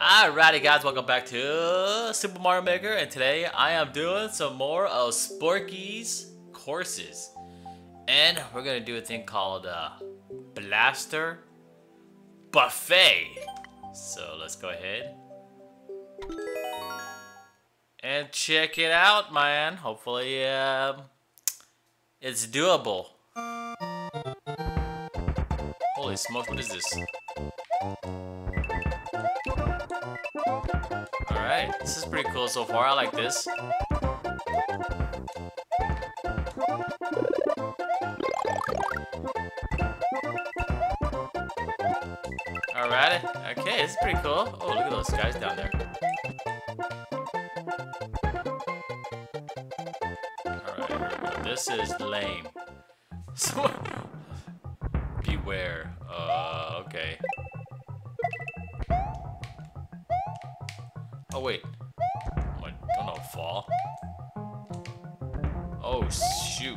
Alrighty guys, welcome back to Super Mario Maker and today I am doing some more of Sporky's courses. And we're gonna do a thing called uh, Blaster Buffet. So let's go ahead and check it out man. Hopefully um, it's doable. Holy smokes, what is this? Alright, this is pretty cool so far. I like this. Alright, okay, is pretty cool. Oh, look at those guys down there. Alright, this is lame. So, beware. Oh, wait. I don't oh, know, fall? Oh, shoot.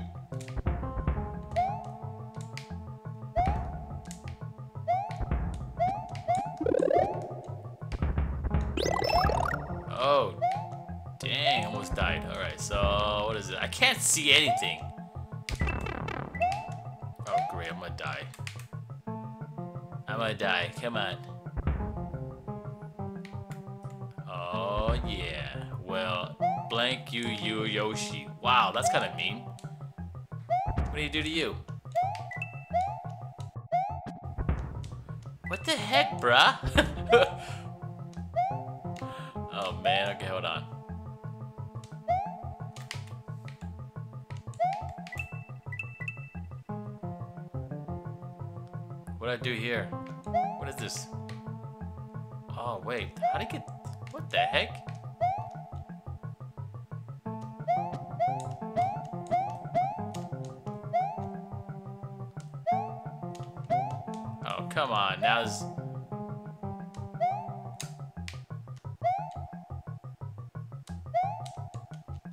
Oh, dang, almost died. Alright, so what is it? I can't see anything. Oh, great, I'm gonna die. I'm gonna die, come on. Oh, yeah. Well, blank you, you, Yoshi. Wow, that's kind of mean. What do you do to you? What the heck, bruh? oh, man. Okay, hold on. What do I do here? What is this? Oh, wait. How do you get... What the heck? Oh, come on. Now this...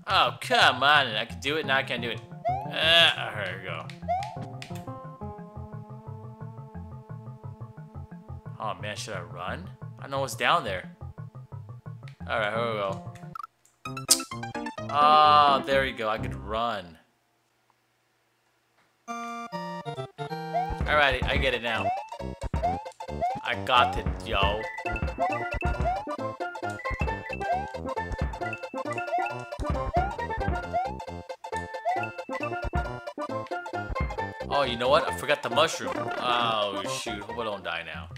Oh, come on. I can do it, now I can't do it. Ah, here we go. Oh, man, should I run? I know what's down there. Alright, here we go. Ah, there we go. I could run. Alrighty, I get it now. I got it, yo. Oh, you know what? I forgot the mushroom. Oh, shoot. Hope I don't die now.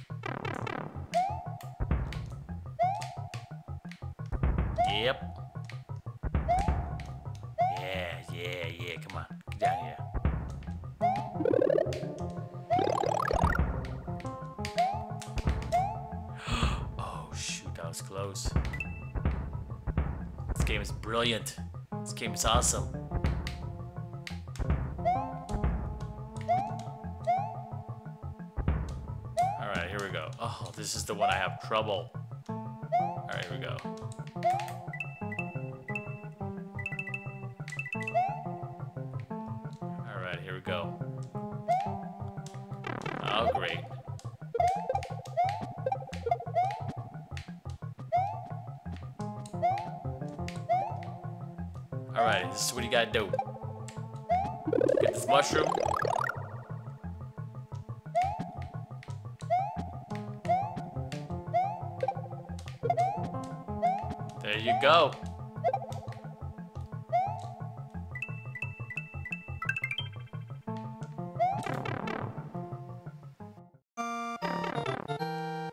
Yep. Yeah, yeah, yeah. Come on. Get down here. oh, shoot. That was close. This game is brilliant. This game is awesome. Alright, here we go. Oh, this is the one I have trouble. Alright, here we go. Alright, here we go. Oh, great. Alright, this is what you gotta do. Get this mushroom. There you go.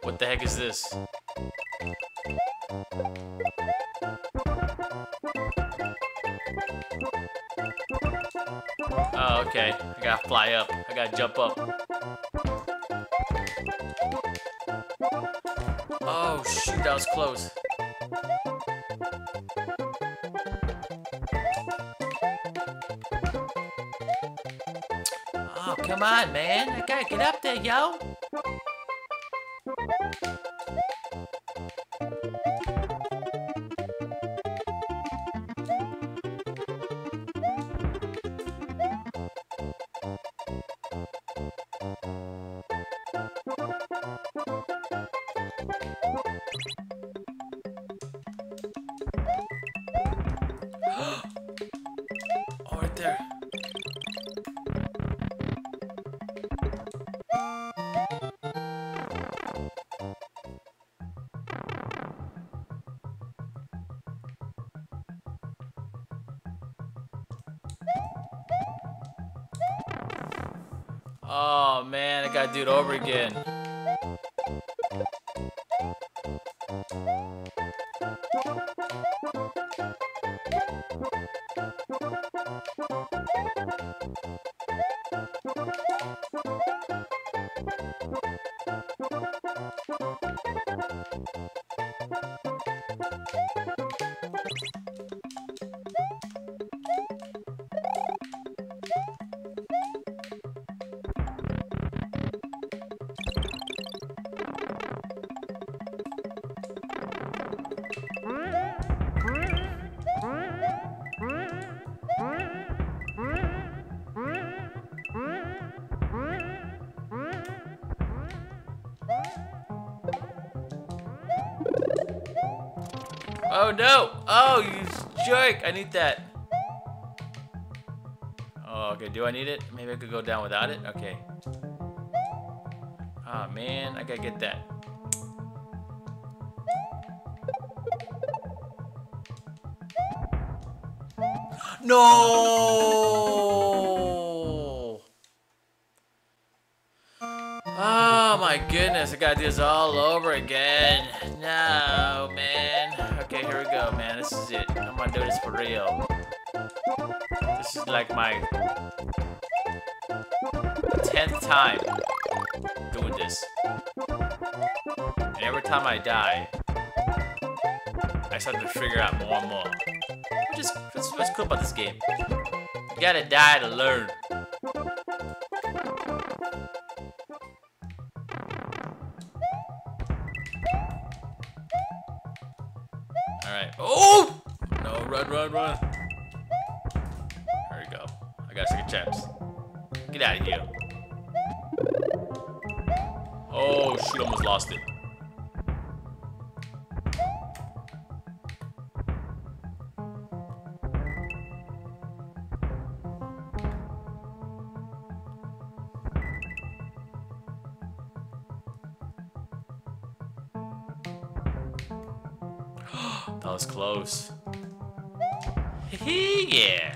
What the heck is this? Oh, okay. I gotta fly up. I gotta jump up. Oh, shoot, that was close. Oh, come on, man. I gotta get up there, yo. Oh man, I gotta do it over again. Oh no! Oh, you jerk! I need that. Oh, okay. Do I need it? Maybe I could go down without it? Okay. Oh man, I gotta get that. No! Oh my goodness, I do this all over again. No, man. Here we go, man. This is it. I'm gonna do this for real. This is like my 10th time doing this. And every time I die, I start to figure out more and more. Which is what's cool about this game. You gotta die to learn. Run, run, run. There we go. I got a second chance. Get out of here. Oh, shoot, almost lost it. that was close. Yeah.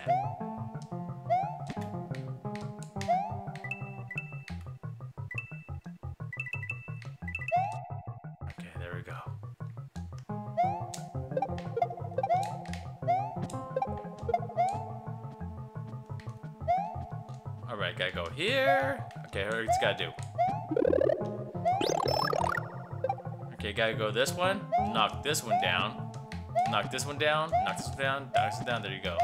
Okay, there we go. All right, gotta go here. Okay, what gotta do. Okay, gotta go this one. Knock this one down. Knock this one down. Knock this one down. Knock this one down. There you go.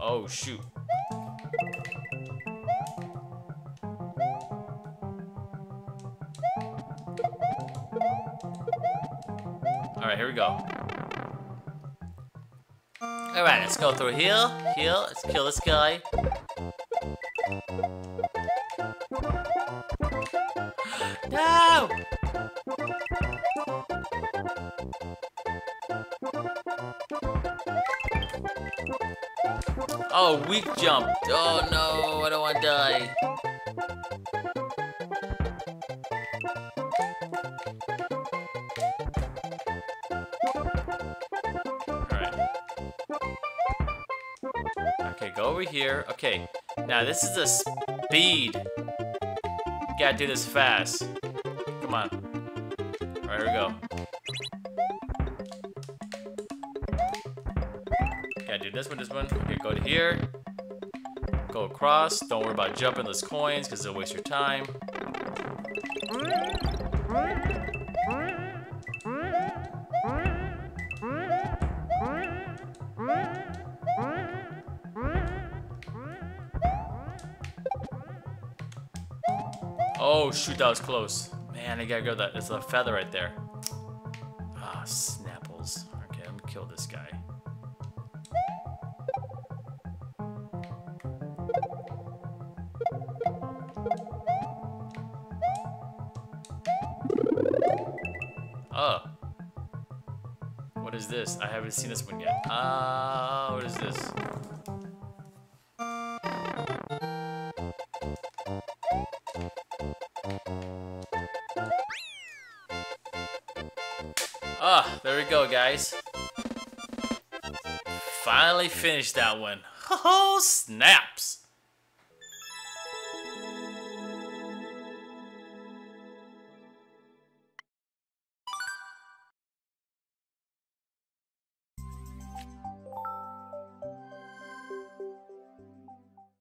Oh, shoot. Alright, here we go. Alright, let's go through here. Here, let's kill this guy. No! Oh, weak jump. Oh no, I don't want to die. Alright. Okay, go over here. Okay, now this is the speed. Gotta do this fast. Come on. Alright, here we go. Gotta do this one, this one. Okay, go to here. Go across. Don't worry about jumping those coins because they'll waste your time. Oh shoot, that was close. Man, I gotta go that. There's a feather right there. Ah, snapples. Okay, I'm gonna kill this guy. Oh. What is this? I haven't seen this one yet. Ah, uh, what is this? Ah, there we go, guys. Finally finished that one. Oh, snaps!